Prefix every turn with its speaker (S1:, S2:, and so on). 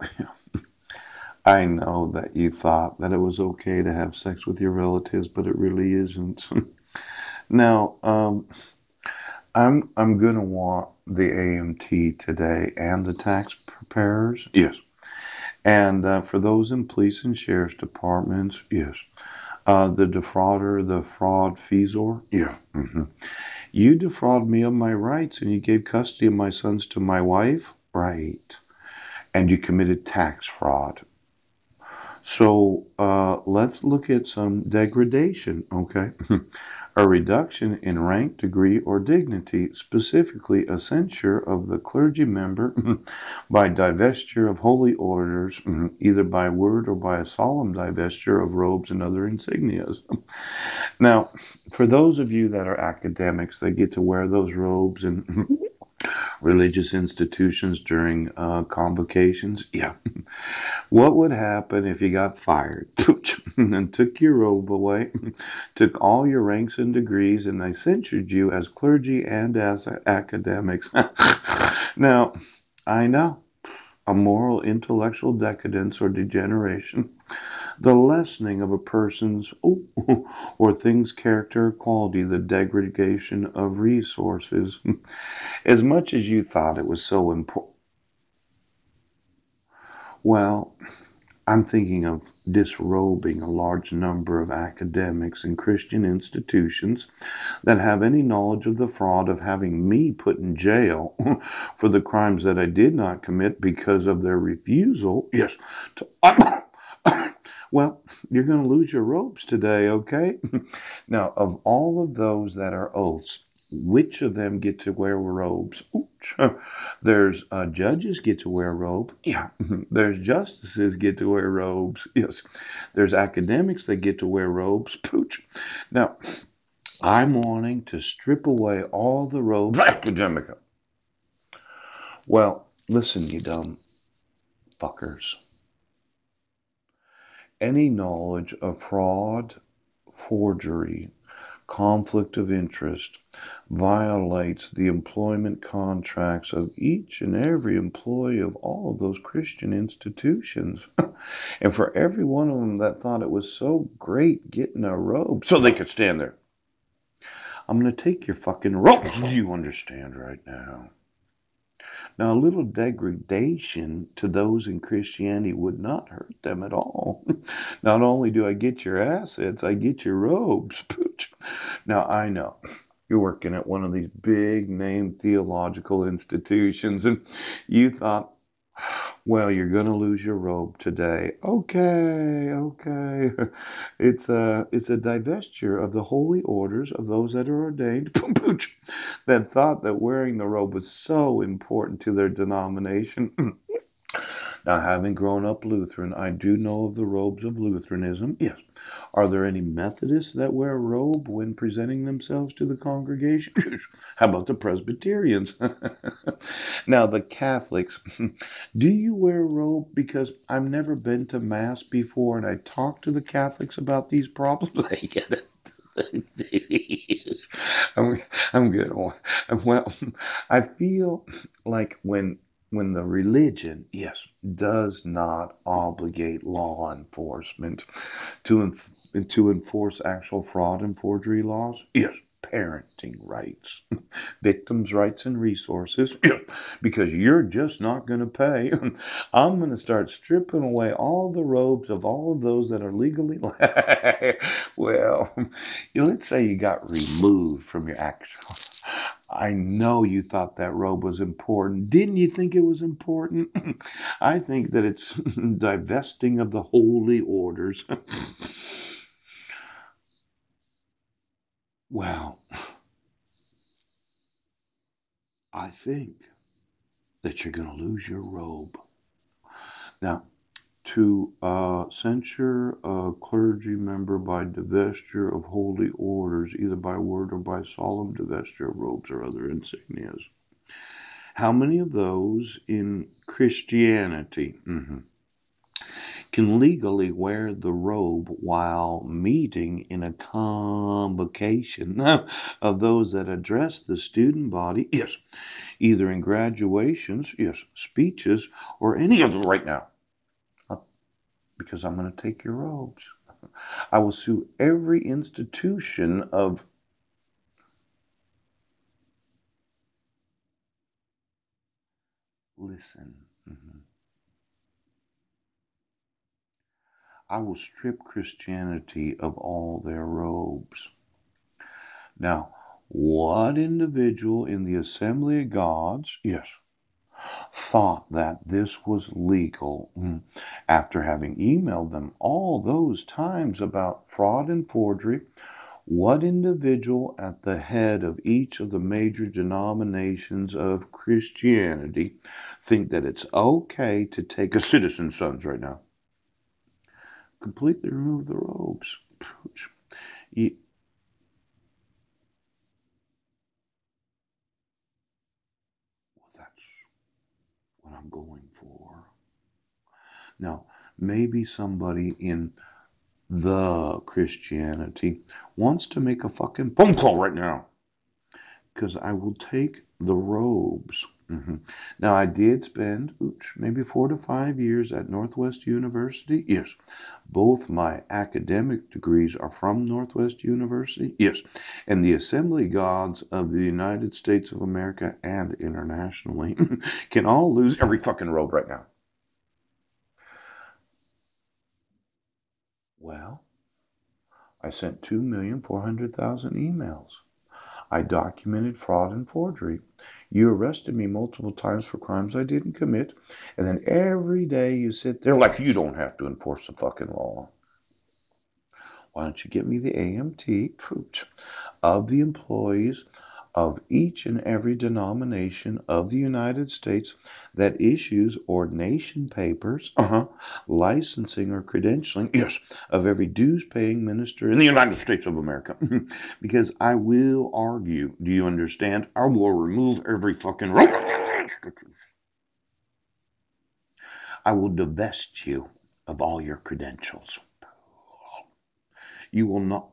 S1: I know that you thought that it was okay to have sex with your relatives, but it really isn't. now, um, I'm I'm gonna want the AMT today and the tax preparers. Yes. And uh, for those in police and sheriff's departments, yes. Uh, the defrauder, the fraud feesor, yeah. hmm You defrauded me of my rights and you gave custody of my sons to my wife, right? And you committed tax fraud. So uh, let's look at some degradation, okay? a reduction in rank, degree, or dignity, specifically a censure of the clergy member by divestiture of holy orders, either by word or by a solemn divestiture of robes and other insignias. now, for those of you that are academics, they get to wear those robes and religious institutions during uh, convocations. Yeah. what would happen if you got fired and took your robe away, took all your ranks and degrees, and they censured you as clergy and as academics? now, I know a moral intellectual decadence or degeneration the lessening of a person's oh, or thing's character or quality, the degradation of resources. As much as you thought it was so important. Well, I'm thinking of disrobing a large number of academics and Christian institutions that have any knowledge of the fraud of having me put in jail for the crimes that I did not commit because of their refusal, yes, to well, you're going to lose your robes today, okay? now, of all of those that are oaths, which of them get to wear robes? There's uh, judges get to wear robes. Yeah. There's justices get to wear robes. Yes. There's academics that get to wear robes. Pooch. Now, I'm wanting to strip away all the robes. Academica. Well, listen, you dumb fuckers any knowledge of fraud, forgery, conflict of interest violates the employment contracts of each and every employee of all of those Christian institutions. and for every one of them that thought it was so great getting a robe so they could stand there. I'm going to take your fucking robe. Do you understand right now? Now, a little degradation to those in Christianity would not hurt them at all. not only do I get your assets, I get your robes. now, I know you're working at one of these big name theological institutions and you thought, well, you're going to lose your robe today. Okay, okay. It's a it's a divestiture of the holy orders of those that are ordained that thought that wearing the robe was so important to their denomination. Now, having grown up Lutheran, I do know of the robes of Lutheranism. Yes. Are there any Methodists that wear a robe when presenting themselves to the congregation? How about the Presbyterians? now, the Catholics, do you wear a robe? Because I've never been to Mass before and I talked to the Catholics about these problems. I get it. I'm, I'm good. Well, I feel like when when the religion, yes, does not obligate law enforcement to, enf- to enforce actual fraud and forgery laws, yes, parenting rights, victims' rights and resources, because you're just not going to pay. I'm going to start stripping away all the robes of all of those that are legally. well, you know, let's say you got removed from your actual I know you thought that robe was important. Didn't you think it was important? I think that it's divesting of the holy orders. well, I think that you're going to lose your robe. Now, to uh, censure a clergy member by divestiture of holy orders, either by word or by solemn divestiture of robes or other insignias. How many of those in Christianity mm-hmm, can legally wear the robe while meeting in a convocation of those that address the student body? Yes, either in graduations, yes, speeches, or any of them right now because I'm going to take your robes. I will sue every institution of listen. Mhm. I will strip Christianity of all their robes. Now, what individual in the assembly of gods, yes, thought that this was legal mm, after having emailed them all those times about fraud and forgery? What individual at the head of each of the major denominations of Christianity think that it's okay to take a citizen's sons right now? Completely remove the robes well, that's what I'm going for. Now, maybe somebody in the Christianity wants to make a fucking phone call right now because I will take the robes. Hmm Now, I did spend maybe four to five years at Northwest University. Yes. Both my academic degrees are from Northwest University. Yes. And the Assembly Gods of the United States of America and internationally can all lose every fucking robe right now. Well, I sent 2,400,000 emails. I documented fraud and forgery. You arrested me multiple times for crimes I didn't commit. And then every day you sit there like you don't have to enforce the fucking law. Why don't you get me the AMT of the employees of each and every denomination of the United States that issues ordination papers, uh-huh, licensing or credentialing, yes, of every dues paying minister in the United States of America. because I will argue, do you understand? I will remove every fucking I will divest you of all your credentials. You will not